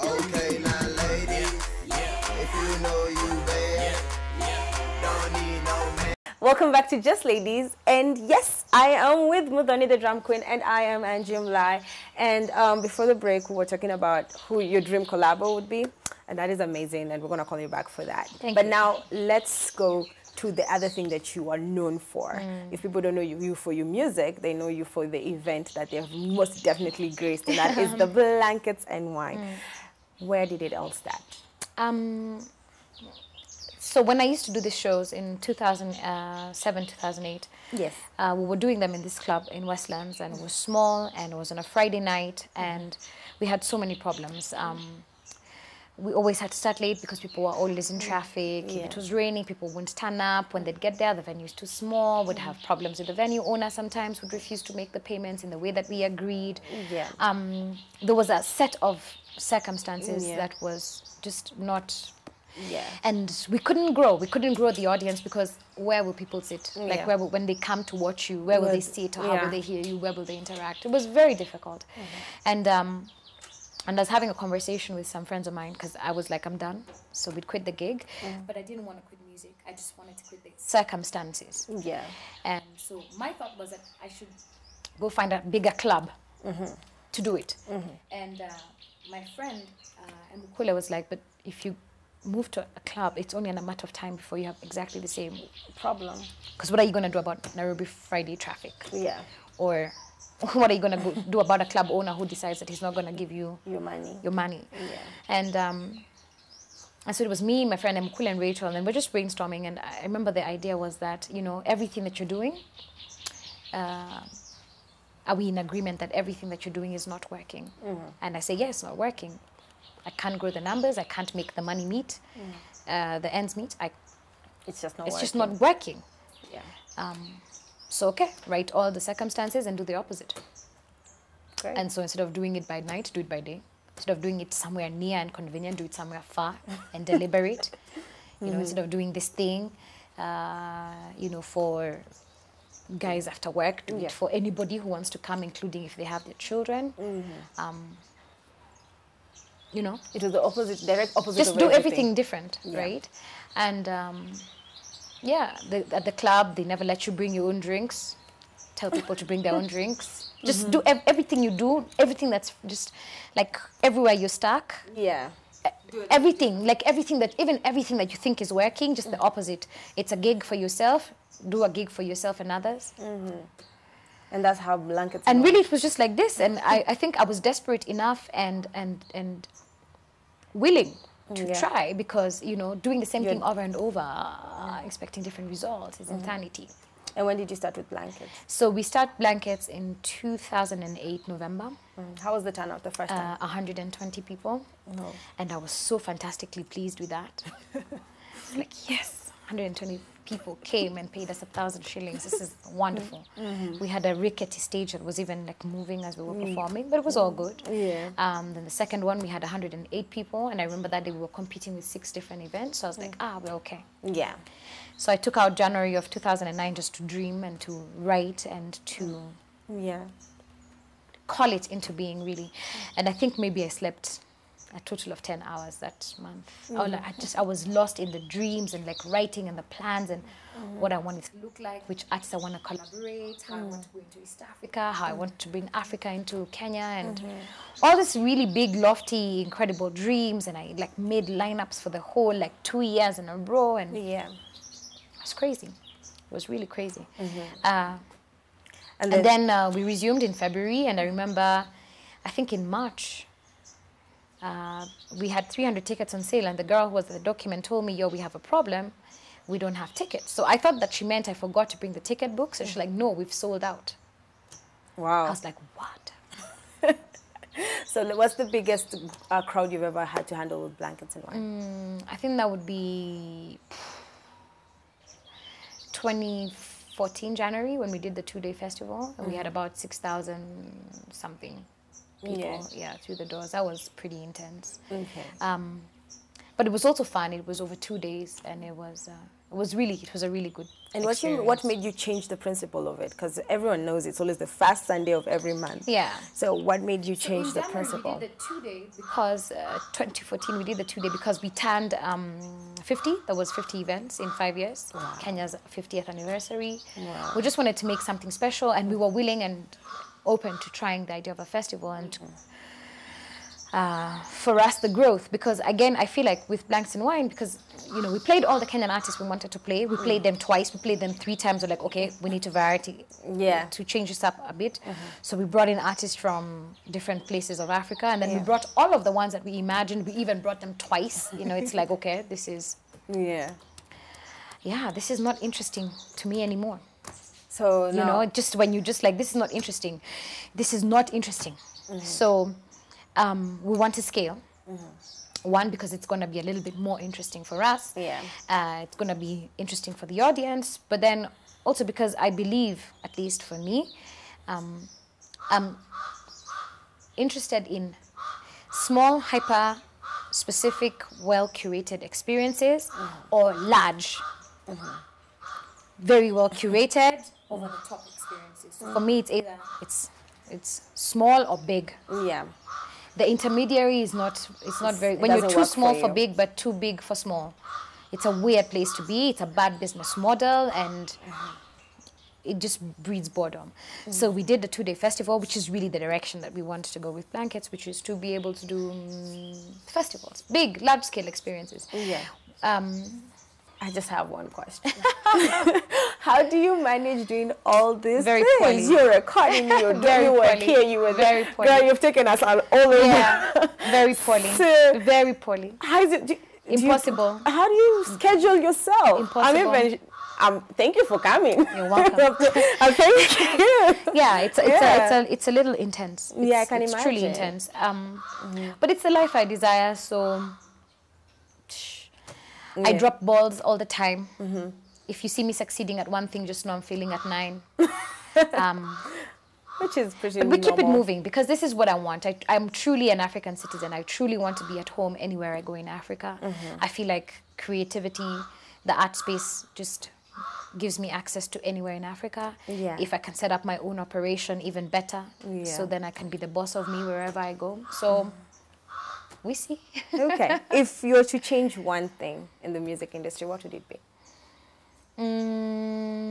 Okay, now ladies, if you know you bad, don't need no man. Welcome back to Just Ladies. And yes, I am with Muthoni the drum queen and I am Angie Mlai. And um, before the break, we were talking about who your dream collabo would be. And that is amazing. And we're going to call you back for that. Thank but you. now let's go to the other thing that you are known for. If people don't know you, you for your music, they know you for the event that they've most definitely graced. And that is the Blankets and Wine. Where did it all start? Um, so when I used to do these shows in 2007, 2008, Yes. uh, we were doing them in this club in Westlands, and it was small, and it was on a Friday night, and we had so many problems. Um, we always had to start late because people were always in traffic. If it was raining, people wouldn't turn up. When they'd get there, the venue is too small. We'd have problems with the venue owner. Sometimes would refuse to make the payments in the way that we agreed. Yeah. Um, there was a set of circumstances Yeah. that was just not Yeah. and we couldn't grow we couldn't grow the audience because where will people sit like where will, when they come to watch you where will they sit or how will they hear you where will they interact it was very difficult and um and I was having a conversation with some friends of mine because I was like, I'm done. So we'd quit the gig. But I didn't want to quit music. I just wanted to quit the circumstances. Yeah. And so my thought was that I should go find a bigger club to do it. And uh, my friend, uh, Mukula, was like, but if you move to a club, it's only a matter of time before you have exactly the same Problem. Because what are you going to do about Nairobi Friday traffic? Yeah. Or what are you going to do about a club owner who decides that he's not going to give you Your money. your money? Yeah. And um, and so it was me, my friend Mkule and Rachel, and we're just brainstorming. And I remember the idea was that, you know, everything that you're doing, uh, are we in agreement that everything that you're doing is not working? And I say, yes, it's not working. I can't grow the numbers. I can't make the money meet, uh, the ends meet. I, It's just not it's working. just not working. Yeah. Um, so, okay, write all the circumstances and do the opposite. Great. And so instead of doing it by night, do it by day. Instead of doing it somewhere near and convenient, do it somewhere far and deliberate. You know, instead of doing this thing, uh, you know, for guys after work, do Yeah. it for anybody who wants to come, including if they have their children. Mm-hmm. Um, you know, it was the opposite, direct opposite. just do everything. everything different, Yeah. right? And um, yeah, the, at the club, they never let you bring your own drinks. Tell people to bring their own drinks. Just Mm-hmm. do ev- everything you do, everything that's just like everywhere you're stuck. Yeah. Everything, like everything that, even everything that you think is working, just the mm-hmm. opposite. It's a gig for yourself. Do a gig for yourself and others. Mm-hmm. And that's how blankets. And work. really, it was just like this. And I, I think I was desperate enough and and and willing mm, to Yeah. try because you know doing the same You're- thing over and over, uh, expecting different results is mm-hmm. insanity. And when did you start with blankets? So we start blankets in 2008 November. Mm. How was the turnout the first time? Uh, 120 people, No. and I was so fantastically pleased with that. like yes, 120 people came and paid us a thousand shillings. This is wonderful. We had a rickety stage that was even like moving as we were performing, but it was all good. Yeah. Um, then the second one, we had 108 people, and I remember that day we were competing with six different events. So I was like, ah, we're okay. Yeah. So I took out January of 2009 just to dream and to write and to Yeah. call it into being really. And I think maybe I slept a total of 10 hours that month. I, mm. was like, I just I was lost in the dreams and like writing and the plans and mm. what I wanted to look like, which artists I want to collaborate, how I mm. want to go into East Africa, how I want to bring Africa into Kenya and mm-hmm. all these really big, lofty, incredible dreams. And I like made lineups for the whole like two years in a row and Yeah. it was crazy. It was really crazy. Mm-hmm. Uh, And then, and then uh, we resumed in February, and I remember, I think in March, uh, we had 300 tickets on sale, and the girl who was at the document told me, "Yo, we have a problem. We don't have tickets." So I thought that she meant I forgot to bring the ticket book. So she's like, "No, we've sold out." Wow. I was like, "What?" So what's the biggest uh, crowd you've ever had to handle with blankets and wine? Mm, I think that would be 2014 January when we did the two-day festival, and we had about 6,000 something people, Yeah. yeah, through the doors. That was pretty intense. Okay. Um, but it was also fun. It was over two days, and it was uh, it was really it was a really good And what you, what made you change the principle of it? Because everyone knows it's always the first Sunday of every month. Yeah. So what made you change In the principle? We did the two day because uh, 2014 we did the two day because we turned um, 50. There was 50 events in five years. Kenya's 50th anniversary. wow. We just wanted to make something special, and we were willing and open to trying the idea of a festival and. Uh, for us, the growth, because again, I feel like with Blankets and Wine, because you know we played all the Kenyan artists we wanted to play. We played them twice. We played them three times. We're like, okay, we need to variety Yeah. to change this up a bit. So we brought in artists from different places of Africa, and then we brought all of the ones that we imagined. We even brought them twice. You know, it's like okay, this is Yeah. yeah, this is not interesting to me anymore. So You know, just when you just like this is not interesting, this is not interesting. So um, we want to scale. One because it's going to be a little bit more interesting for us. Yeah. Uh, it's going to be interesting for the audience, but then also because I believe, at least for me, um, I'm interested in small, hyper specific, well curated experiences or large, very well curated, over the top experiences. So for me, it's either it's it's small or big. yeah. The intermediary is not it's not very It when you're too small for for big but too big for small. It's a weird place to be. It's a bad business model and it just breeds boredom. So we did the two-day festival, which is really the direction that we wanted to go with blankets, which is to be able to do um, festivals, big, large-scale experiences. Yeah. Um, I just have one question. How do you manage doing all this? Very things? poorly. You're recording, you're very you here, you were Very there. poorly. Girl, you've taken us all over. yeah, very poorly. So- very poorly. How is it? Do, do you- Impossible. how do you schedule yourself? Impossible. I'm even. Um, thank you for coming. You're welcome. Thank you. yeah, it's a, it's, Yeah. a, it's a it's a little intense. It's, Yeah, I can it's truly intense. Um, but it's the life I desire. So I drop balls all the time. If you see me succeeding at one thing, just know I'm failing at nine. um, Which is pretty. but we keep it moving because this is what I want. I, I'm truly an African citizen. I truly want to be at home anywhere I go in Africa. Mm-hmm. I feel like creativity, the art space, just gives me access to anywhere in Africa. Yeah. If I can set up my own operation, even better. Yeah. So then I can be the boss of me wherever I go. So we see. okay. If you were to change one thing in the music industry, what would it be? Mm,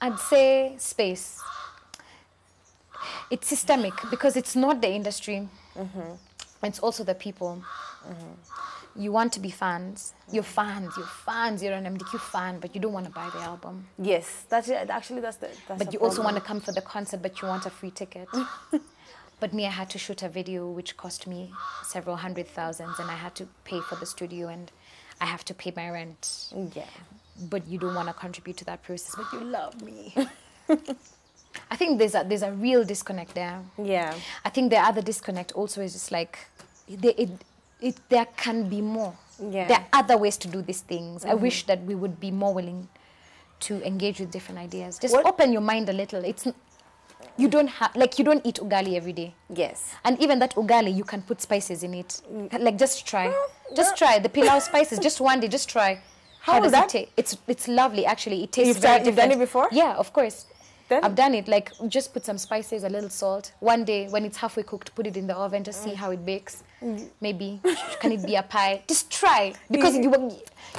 I'd say space. It's systemic because it's not the industry. It's also the people. You want to be fans. You're fans. You're fans. You're an MDQ fan, but you don't want to buy the album. Yes, that's it. Actually, that's the. That's But you also want to come for the concert, but you want a free ticket. but me, I had to shoot a video which cost me several hundred thousands, and I had to pay for the studio, and I have to pay my rent. Yeah. But you don't want to contribute to that process, but you love me. I think there's a there's a real disconnect there. Yeah. I think the other disconnect also is just like there, it, it, there can be more. Yeah. There are other ways to do these things. I mm-hmm. wish that we would be more willing to engage with different ideas. Just What- open your mind a little. It's you don't have like you don't eat ugali every day. Yes. And even that ugali, you can put spices in it. Mm. Like just try, mm. just try the pilau spices. Just one day, just try. How does that? it taste? It's it's lovely actually. It tastes You've done- you've done it before? Yeah, of course. Then- I've done it. Like just put some spices, a little salt. One day when it's halfway cooked, put it in the oven. Just Mm. see how it bakes. Mm. Maybe can it be a pie? Just try because you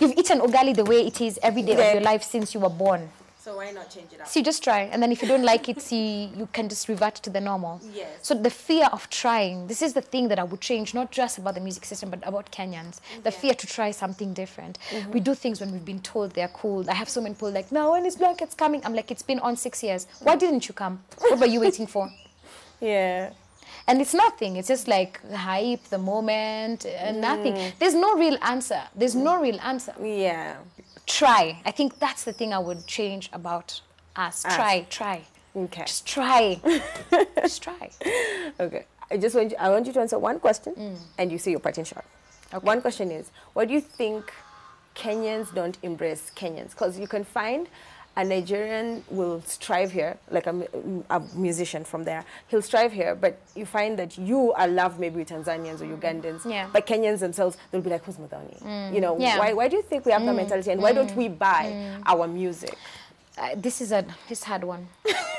you've eaten ugali the way it is every day Yeah. of your life since you were born. So why not change it up? So you just try, and then if you don't like it, see, you can just revert to the normal. Yes. So the fear of trying, this is the thing that I would change, not just about the music system, but about Kenyans. The fear to try something different. Mm-hmm. We do things when we've been told they're cool. I have so many people like, now when is Blankets coming? I'm like, it's been on six years. Why didn't you come? What were you waiting for? Yeah. And it's nothing. It's just like hype, the moment, and nothing. Mm. There's no real answer. There's no real answer. Yeah. Try. I think that's the thing I would change about us. Try, try. Okay. Just try. Just try. Okay. I just want you, I want you to answer one question, Mm. and you say your parting shot. One question is, what do you think Kenyans don't embrace Kenyans? Because you can find a Nigerian will strive here, like a, a musician from there, he'll strive here, but you find that you are loved maybe with Tanzanians or Ugandans, Yeah. but Kenyans themselves, they'll be like, who's Muthoni? Mm. You know, Yeah. why, why do you think we have that mm. mentality and why don't mm. we buy our music? Uh, this is a this hard one.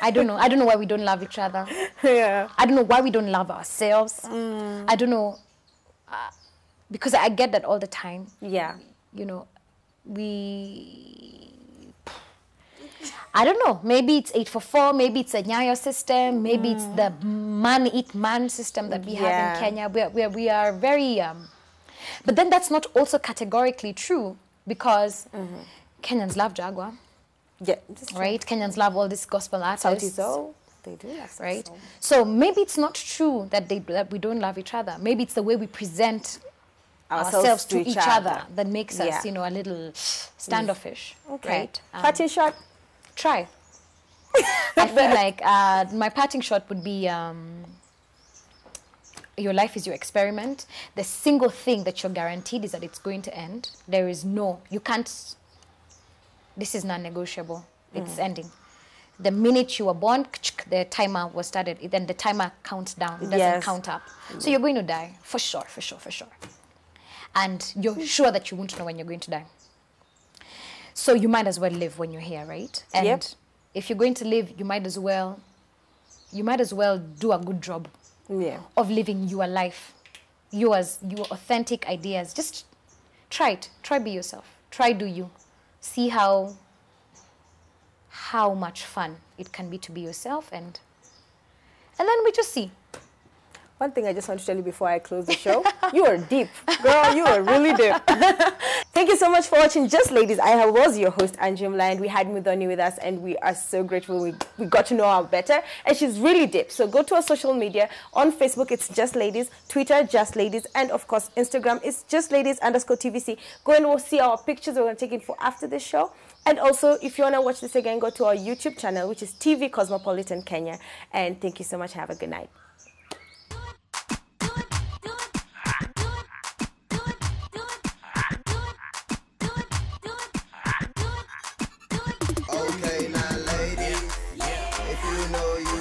I don't know. I don't know why we don't love each other. yeah. I don't know why we don't love ourselves. I don't know uh, because I get that all the time. Yeah. You know, we. I don't know. Maybe it's eight-four-four. Maybe it's a Nyayo system. Maybe it's the man eat man system that we have in Kenya. We are, we are, very. Um, but then that's not also categorically true because Kenyans love Jaguar, Yeah. right? Kenyans love all these gospel artists Sol, they do right? So maybe it's not true that they that we don't love each other. Maybe it's the way we present ourselves, to, each, other. that makes us, Yeah. you know, a little standoffish, Okay. right? Um, shot. Try. I feel like uh, my parting shot would be. Um, your life is your experiment. The single thing that you're guaranteed is that it's going to end. There is no, you can't, this is non negotiable. It's ending. The minute you were born, the timer was started. Then the timer counts down. It doesn't Yes. count up. So you're going to die for sure, for sure, for sure. And you're sure that you won't know when you're going to die. So you might as well live when you're here, right? And Yep. if you're going to live, you might as well, you might as well do a good job Yeah. of living your life, yours, your authentic ideas. Just try it. Try be yourself. Try do you. See how how much fun it can be to be yourself and and then we just see. One thing I just want to tell you before I close the show, you are deep. Girl, you are really deep. Thank you so much for watching Just Ladies. I was your host, Mla, and we had Muthoni with us, and we are so grateful we, we got to know her better. And she's really deep. So go to our social media. On Facebook, it's Just Ladies. Twitter, Just Ladies. And of course, Instagram is Just Ladies underscore TVC. Go and we'll see our pictures we're going to take in for after the show. And also, if you want to watch this again, go to our YouTube channel, which is TV Cosmopolitan Kenya. And thank you so much. Have a good night. know you.